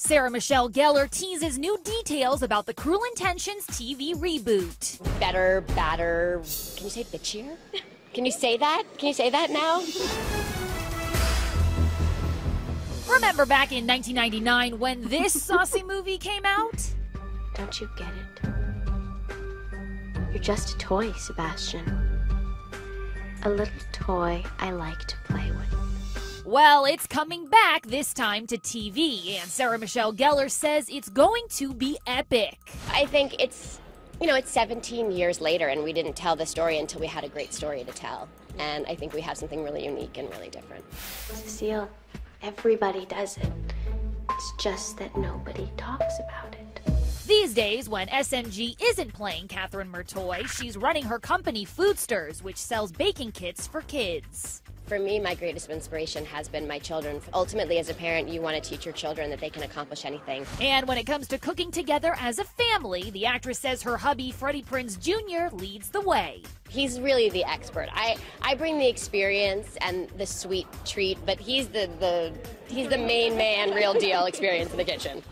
Sarah Michelle Gellar teases new details about the Cruel Intentions TV reboot. Better, badder. Can you say bitchier? Can you say that? Can you say that now? Remember back in 1999 when this saucy movie came out? Don't you get it? You're just a toy, Sebastian. A little toy I like to play with. Well, it's coming back this time to TV, and Sarah Michelle Gellar says it's going to be epic. I think it's, you know, it's 17 years later, and we didn't tell the story until we had a great story to tell. And I think we have something really unique and really different. Cecile, everybody does it. It's just that nobody talks about it. These days, when SMG isn't playing Kathryn Merteuil, she's running her company Foodstirs, which sells baking kits for kids. For me, my greatest inspiration has been my children. Ultimately, as a parent, you want to teach your children that they can accomplish anything. And when it comes to cooking together as a family, the actress says her hubby, Freddie Prinze Jr., leads the way. He's really the expert. I, I bring the experience and the sweet treat, but he's the, the he's the main man, real deal experience in the kitchen.